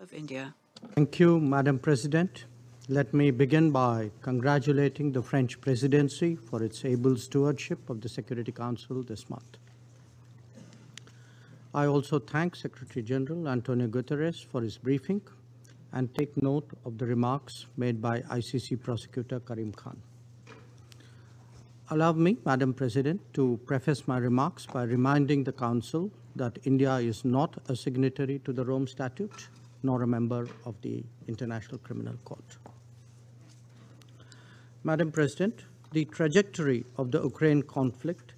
of India. Thank you, Madam President. Let me begin by congratulating the French presidency for its able stewardship of the Security Council this month. I also thank Secretary General Antonio Guterres for his briefing and take note of the remarks made by ICC prosecutor Karim Khan. Allow me, Madam President, to preface my remarks by reminding the Council that India is not a signatory to the Rome Statute nor a member of the International Criminal Court. Madam President, the trajectory of the Ukraine conflict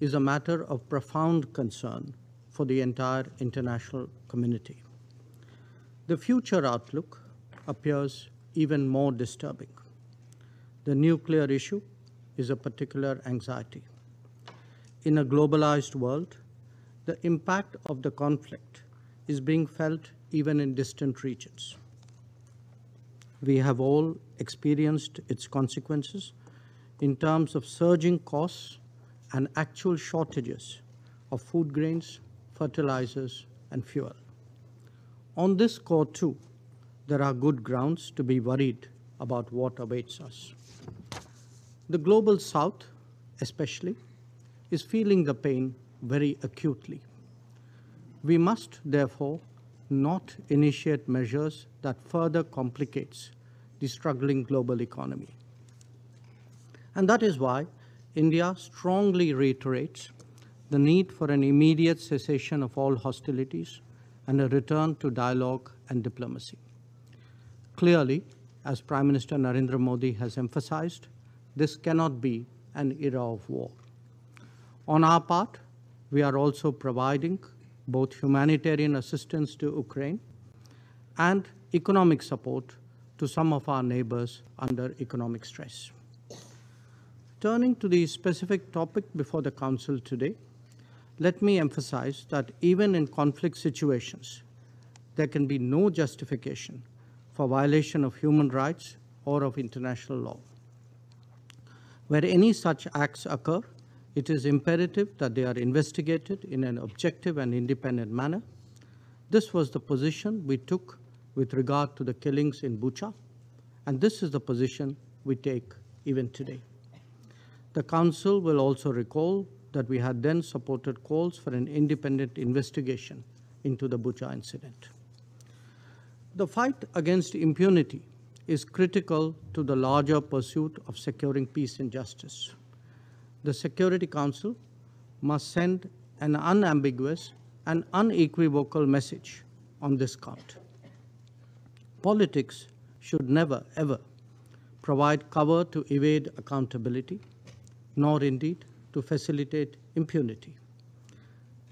is a matter of profound concern for the entire international community. The future outlook appears even more disturbing. The nuclear issue is a particular anxiety. In a globalized world, the impact of the conflict is being felt even in distant regions. We have all experienced its consequences in terms of surging costs and actual shortages of food grains, fertilizers, and fuel. On this score, too, there are good grounds to be worried about what awaits us. The global south, especially, is feeling the pain very acutely. We must, therefore, not initiate measures that further complicates the struggling global economy. And that is why India strongly reiterates the need for an immediate cessation of all hostilities and a return to dialogue and diplomacy. Clearly, as Prime Minister Narendra Modi has emphasized, this cannot be an era of war. On our part, we are also providing both humanitarian assistance to Ukraine and economic support to some of our neighbors under economic stress. Turning to the specific topic before the Council today, let me emphasize that even in conflict situations, there can be no justification for violation of human rights or of international law. Where any such acts occur, it is imperative that they are investigated in an objective and independent manner. This was the position we took with regard to the killings in Bucha, and this is the position we take even today. The Council will also recall that we had then supported calls for an independent investigation into the Bucha incident. The fight against impunity is critical to the larger pursuit of securing peace and justice. The Security Council must send an unambiguous and unequivocal message on this count. Politics should never, ever provide cover to evade accountability, nor indeed to facilitate impunity.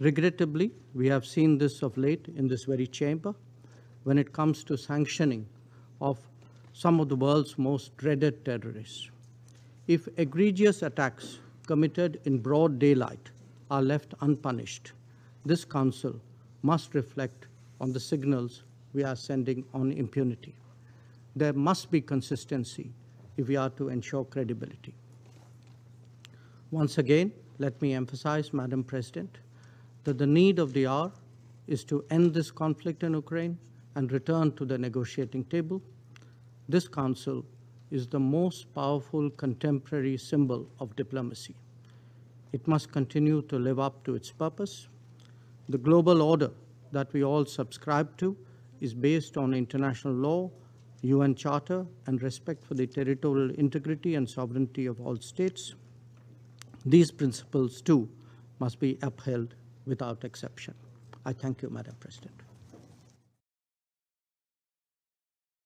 Regrettably, we have seen this of late in this very chamber when it comes to sanctioning of some of the world's most dreaded terrorists. If egregious attacks committed in broad daylight are left unpunished, this Council must reflect on the signals we are sending on impunity. There must be consistency if we are to ensure credibility. Once again, let me emphasize, Madam President, that the need of the hour is to end this conflict in Ukraine and return to the negotiating table. This Council is the most powerful contemporary symbol of diplomacy. It must continue to live up to its purpose. The global order that we all subscribe to is based on international law, UN Charter, and respect for the territorial integrity and sovereignty of all states. These principles, too, must be upheld without exception. I thank you, Madam President.